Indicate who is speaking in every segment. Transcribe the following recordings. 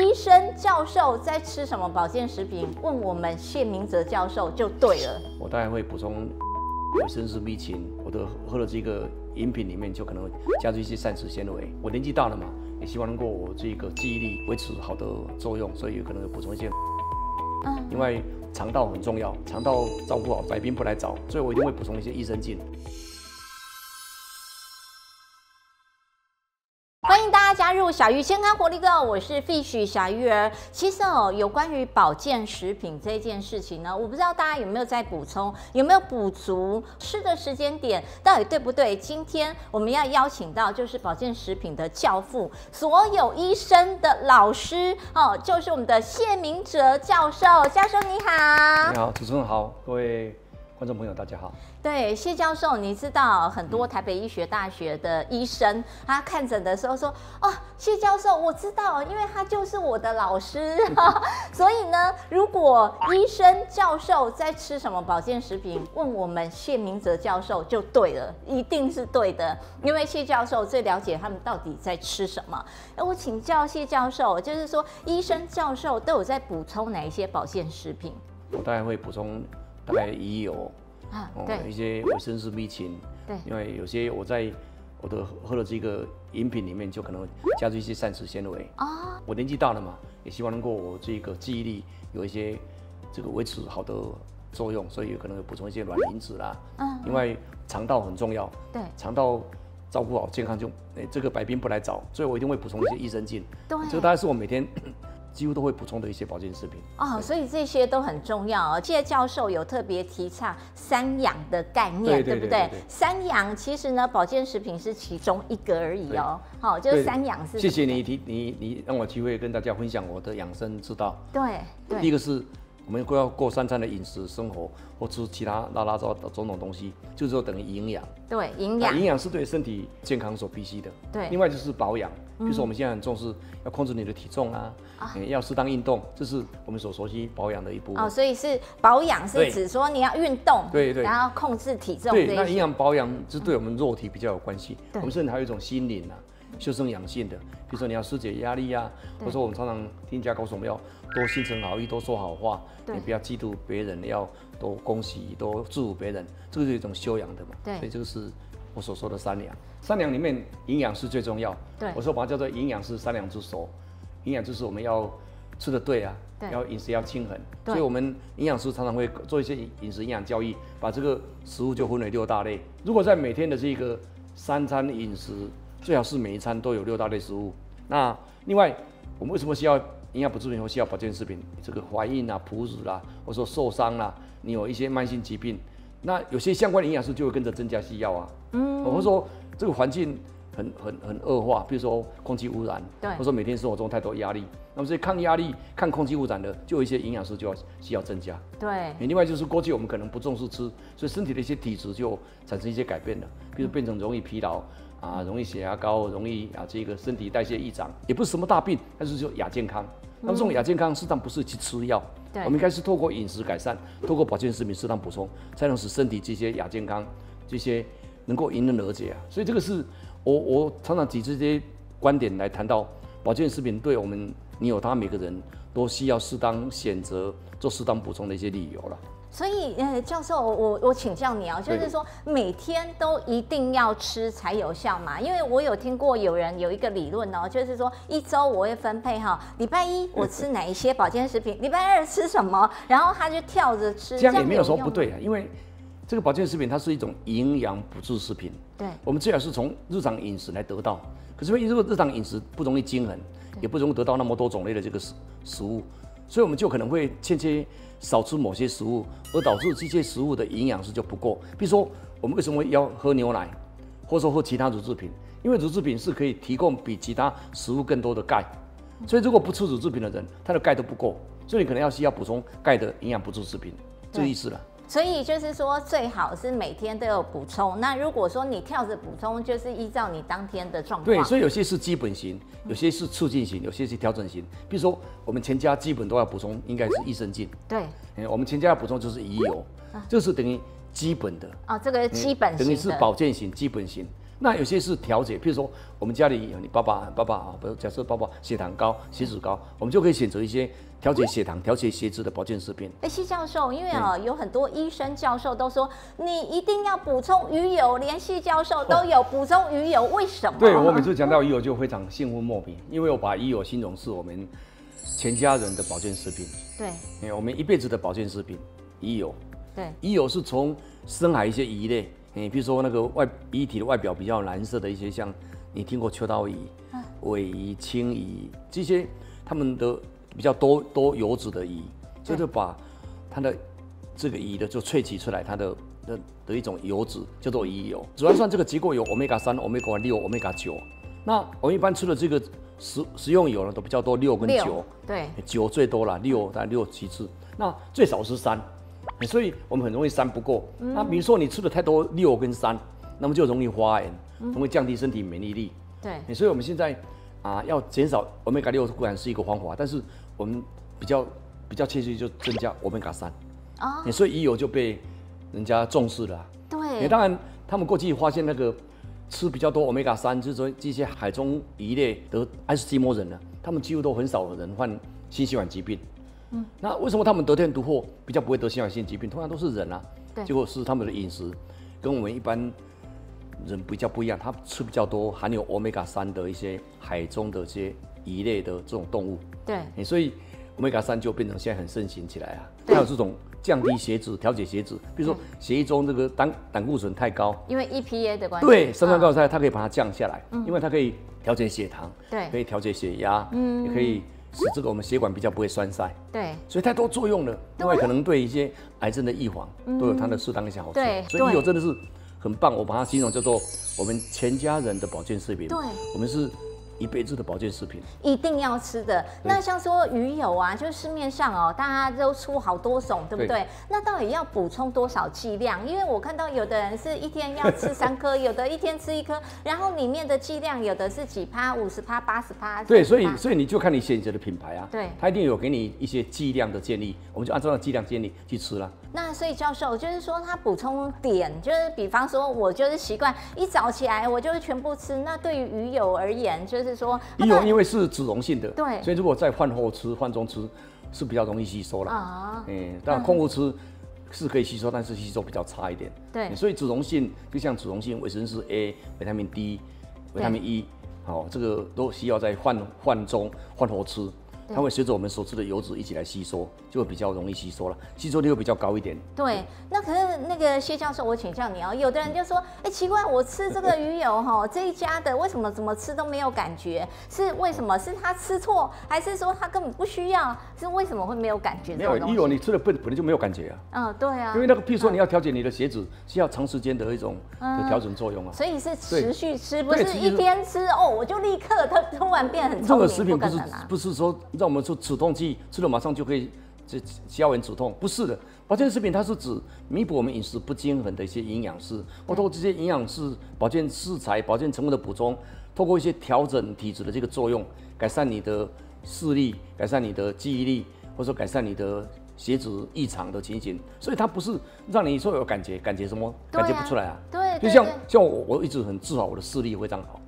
Speaker 1: 医生教授在吃什么保健食品？问我们谢明哲教授就对了。
Speaker 2: 我当然会补充维生素 B 群，我的喝了这个饮品里面就可能加入一些膳食纤维。我年纪大了嘛，也希望能够我这个记忆力维持好的作用，所以有可能补充一些。嗯，因为肠道很重要，肠道照顾好，百病不来找，所以我一定会补充一些益生菌。
Speaker 1: 加入小鱼健康活力购，我是 Fish 小鱼儿。其实哦，有关于保健食品这件事情呢，我不知道大家有没有在补充，有没有补足吃的时间点到底对不对？今天我们要邀请到就是保健食品的教父，所有医生的老师哦，就是我们的谢明哲教授。教授你好，
Speaker 2: 你好，主持人好，各位。观众朋友，大家好。
Speaker 1: 对，谢教授，你知道很多台北医学大学的医生，他看诊的时候说：“哦，谢教授，我知道，因为他就是我的老师。”所以呢，如果医生教授在吃什么保健食品，问我们谢明哲教授就对了，一定是对的，因为谢教授最了解他们到底在吃什么。哎，我请教谢教授，就是说医生教授都有在补充哪一些保健食品？
Speaker 2: 我大概会补充。大概鱼油啊，对，一些维生素 B 群，对，因为有些我在我的喝了这个饮品里面就可能加入一些膳食纤维啊。我年纪大了嘛，也希望能够我这个记忆力有一些这个维持好的作用，所以有可能补充一些卵磷脂啦。嗯，因为肠道很重要，对，肠道照顾好健康就哎这个百病不来找，所以我一定会补充一些益生菌。对，这个大概是我每天。几乎都会补充的一些保健食品
Speaker 1: 哦，所以这些都很重要哦。谢教授有特别提倡三养的概念，对不对？三养其实呢，保健食品是其中一个而已哦。好，就是三养是。
Speaker 2: 谢谢你提你你让我机会跟大家分享我的养生之道。
Speaker 1: 对，
Speaker 2: 第一个是。我们都要过三餐的饮食生活，或吃其他拉拉糟的种种东西，就是说等于营养。
Speaker 1: 对，营养。
Speaker 2: 营养是对身体健康所必须的。对。另外就是保养，比如说我们现在很重视要控制你的体重啊，要适当运动，这是我们所熟悉保养的一部分。哦，
Speaker 1: 所以是保养是指说你要运动，对对，然后控制体重。
Speaker 2: 对，那营养保养是对我们肉体比较有关系。我们甚至还有一种心灵啊。修身养性的，比如说你要疏解压力啊，或者说我们常常听人家告诉我们要多心存好意，多说好话，你不要嫉妒别人，要多恭喜，多祝福别人，这个是一种修养的嘛。对，所以这个是我所说的三两。三两里面营养是最重要。对，我说把它叫做营养是三两之首。营养就是我们要吃的对啊，要饮食要均衡。所以我们营养师常常会做一些饮食营养教育，把这个食物就分为六大类。如果在每天的这个三餐饮食。最好是每一餐都有六大类食物。那另外，我们为什么需要营养补充品或需要保健食品？这个怀孕啊、哺乳啦，或者说受伤啦，你有一些慢性疾病，那有些相关的营养素就会跟着增加西药啊。嗯。或者说这个环境很很很恶化，比如说空气污染，对，或者说每天生活中太多压力，那么这些抗压力、抗空气污染的，就有一些营养素就要需要增加。
Speaker 1: 对。
Speaker 2: 另外就是过去我们可能不重视吃，所以身体的一些体质就产生一些改变了，比如变成容易疲劳。啊，容易血压高，容易啊，这个身体代谢异常，也不是什么大病，但是就亚健康。那么这种亚健康，适当不是去吃药，我们应该是透过饮食改善，透过保健食品适当补充，才能使身体这些亚健康，这些能够迎刃而解啊。所以这个是我我常常举这些观点来谈到保健食品对我们你有他每个人都需要适当选择做适当补充的一些理由了。
Speaker 1: 所以，呃，教授，我我请教你啊，就是说每天都一定要吃才有效嘛？因为我有听过有人有一个理论哦，就是说一周我会分配哈，礼拜一我吃哪一些保健食品，礼拜二吃什么，然后他就跳着吃，
Speaker 2: 这样也没有说不对啊。因为这个保健食品它是一种营养补助食品，对，我们最好是从日常饮食来得到。可是因为如果日常饮食不容易均衡，也不容易得到那么多种类的这个食食物，所以我们就可能会欠缺。少吃某些食物，而导致这些食物的营养是就不够。比如说，我们为什么要喝牛奶，或者说喝其他乳制品？因为乳制品是可以提供比其他食物更多的钙。所以，如果不吃乳制品的人，他的钙都不够，所以你可能要需要补充钙的营养补充食品，这意思了。
Speaker 1: 所以就是说，最好是每天都有补充。那如果说你跳着补充，就是依照你当天的状况。
Speaker 2: 对，所以有些是基本型，有些是促进型，有些是调整型。比如说，我们全家基本都要补充，应该是益生菌。
Speaker 1: 对，
Speaker 2: 我们全家要补充就是鱼油，这是等于基本的。
Speaker 1: 哦，这个基本
Speaker 2: 等于是保健型、基本型。那有些是调节，譬如说我们家里有你爸爸爸爸啊，比如假设爸爸血糖高、血脂高，我们就可以选择一些调节血糖、调节血脂的保健食品。
Speaker 1: 哎，谢教授，因为啊，有很多医生教授都说你一定要补充鱼油，连谢教授都有补充鱼油，为什么？
Speaker 2: 对我每次讲到鱼油就非常幸福莫名，因为我把鱼油形容是我们全家人的保健食品。
Speaker 1: 对，
Speaker 2: 我们一辈子的保健食品鱼油。
Speaker 1: 对，
Speaker 2: 鱼油是从深海一些鱼类。你比如说那个外鱼体的外表比较蓝色的一些，像你听过秋刀鱼、尾鱼、青鱼这些，它们的比较多多油脂的鱼，就是把它的这个鱼的就萃取出来，它的的的一种油脂叫做鱼油。主要算这个结构有欧米伽三、欧米伽六、欧米伽九。那我们一般吃的这个食食用油呢，都比较多六跟九，
Speaker 1: 对，
Speaker 2: 九最多了，六在六其次，那最少是三。所以我们很容易三不够。那比如说你吃的太多六跟三，那么就容易发炎，容易降低身体免疫力。
Speaker 1: 对。
Speaker 2: 所以我们现在啊要减少欧米伽六固然是一个方法，但是我们比较比较切实就增加欧米伽三。哦。所以鱼油就被人家重视了。
Speaker 1: 对。
Speaker 2: 当然，他们过去发现那个吃比较多欧米伽三，就是说这些海中鱼类得爱斯基摩人呢，他们几乎都很少人患心血管疾病。那为什么他们得天独厚，比较不会得心血管疾病？通常都是人啊，结果是他们的饮食跟我们一般人比较不一样，他吃比较多含有欧米伽三的一些海中的这些鱼类的这种动物。
Speaker 1: 对，
Speaker 2: 所以欧米伽三就变成现在很盛行起来啊。还有这种降低血脂、调节血脂，比如说血液中这个胆胆固醇太高，
Speaker 1: 因为 EPA 的关系。
Speaker 2: 对，三酸甘油肽它可以把它降下来，因为它可以调节血糖，
Speaker 1: 对，
Speaker 2: 可以调节血压，嗯，也可以。使这个我们血管比较不会栓塞，
Speaker 1: 对，
Speaker 2: 所以太多作用了。另外，可能对一些癌症的预防都有它的适当一些好处。
Speaker 1: 对，
Speaker 2: 所以鱼油真的是很棒，我把它形容叫做我们全家人的保健食品。
Speaker 1: 对，
Speaker 2: 我们是。一辈子的保健食品
Speaker 1: 一定要吃的。那像说鱼油啊，就是市面上哦，大家都出好多种，对不对？那到底要补充多少剂量？因为我看到有的人是一天要吃三颗，有的一天吃一颗，然后里面的剂量有的是几趴、五十趴、八十趴。
Speaker 2: 对，所以所以你就看你选择的品牌啊，
Speaker 1: 对，
Speaker 2: 他一定有给你一些剂量的建议，我们就按照那剂量建议去吃了。
Speaker 1: 那所以教授就是说，他补充点就是，比方说我就是习惯一早起来我就是全部吃。那对于鱼油而言，就是说
Speaker 2: 鱼油因为是脂溶性的，
Speaker 1: 对，
Speaker 2: 所以如果在饭后吃、饭中吃是比较容易吸收了啊。嗯，但空腹吃是可以吸收，但是吸收比较差一点。
Speaker 1: 对，
Speaker 2: 所以脂溶性就像脂溶性维生素 A、维他命 D、维他命 E，好，这个都需要在饭饭中、饭后吃。它会随着我们所吃的油脂一起来吸收，就会比较容易吸收了，吸收率会比较高一点。
Speaker 1: 对，那可是那个谢教授，我请教你哦，有的人就说，哎，奇怪，我吃这个鱼油哈，这一家的为什么怎么吃都没有感觉？是为什么？是他吃错，还是说他根本不需要？是为什么会没有感觉？
Speaker 2: 没有鱼油，你吃了本本来就没有感觉啊。
Speaker 1: 嗯，对啊。
Speaker 2: 因为那个，譬如说你要调节你的血脂，需要长时间的一种的调整作用啊。
Speaker 1: 所以是持续吃，不是一天吃哦，我就立刻它突然变很
Speaker 2: 这个食品不是不是说让我们说止痛剂。吃了马上就可以这消炎止痛，不是的。保健食品它是指弥补我们饮食不均衡的一些营养素，通过这些营养素、保健食材、保健成分的补充，透过一些调整体质的这个作用，改善你的视力，改善你的记忆力，或者说改善你的血脂异常的情形。所以它不是让你说有感觉，感觉什么？感觉不出来啊。
Speaker 1: 对，
Speaker 2: 就像像我，我一直很自豪我的视力非常好。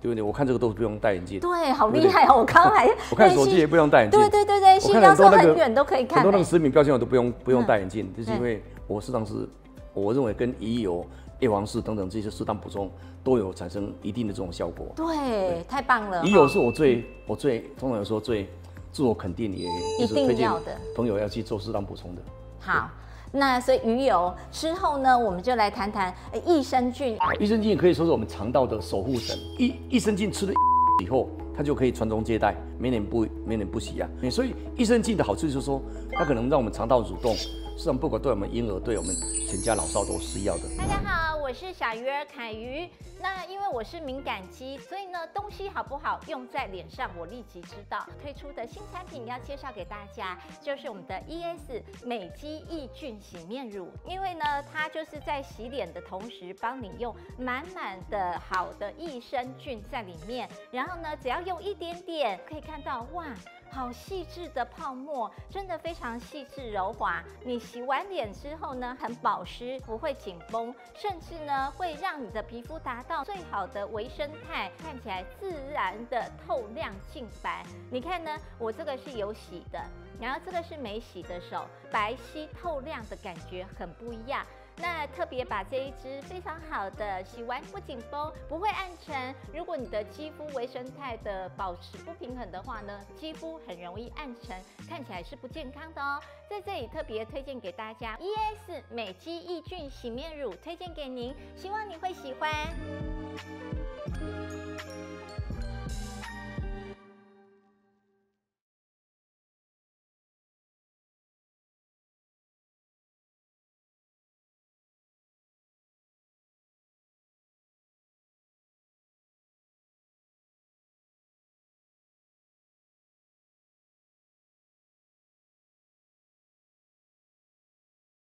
Speaker 2: 对不对？我看这个都不用戴眼镜。
Speaker 1: 对，好厉害哦！我刚才
Speaker 2: 我看手机也不用戴眼镜。
Speaker 1: 对对对对，新教授很远都可以看。
Speaker 2: 很多那个食品标签我都不用不用戴眼镜，就是因为我实际上是我认为跟鱼油、叶黄素等等这些适当补充都有产生一定的这种效果。
Speaker 1: 对，太棒了。
Speaker 2: 鱼油是我最我最通常说最自我肯定也
Speaker 1: 一定要的
Speaker 2: 朋友要去做适当补充的。
Speaker 1: 好。那所以鱼油之后呢，我们就来谈谈益生菌。
Speaker 2: 益生菌可以说是我们肠道的守护神。益益生菌吃了以后，它就可以传宗接代，绵连不绵连不息啊。所以益生菌的好处就是说，它可能让我们肠道蠕动。实际上，不管对我们婴儿，对我们全家老少都是要的。
Speaker 1: 大家好，我是小鱼儿凯鱼。那因为我是敏感肌，所以呢，东西好不好用在脸上，我立即知道。推出的新产品要介绍给大家，就是我们的 ES 美肌抑菌洗面乳。因为呢，它就是在洗脸的同时，帮你用满满的好的益生菌在里面。然后呢，只要用一点点，可以看到哇。好细致的泡沫，真的非常细致柔滑。你洗完脸之后呢，很保湿，不会紧绷，甚至呢会让你的皮肤达到最好的微生态，看起来自然的透亮净白。你看呢，我这个是有洗的，然后这个是没洗的手，白皙透亮的感觉很不一样。那特别把这一支非常好的洗完不紧绷，不会暗沉。如果你的肌肤微生态的保持不平衡的话呢，肌肤很容易暗沉，看起来是不健康的哦。在这里特别推荐给大家，ES 美肌抑菌洗面乳推荐给您，希望你会喜欢。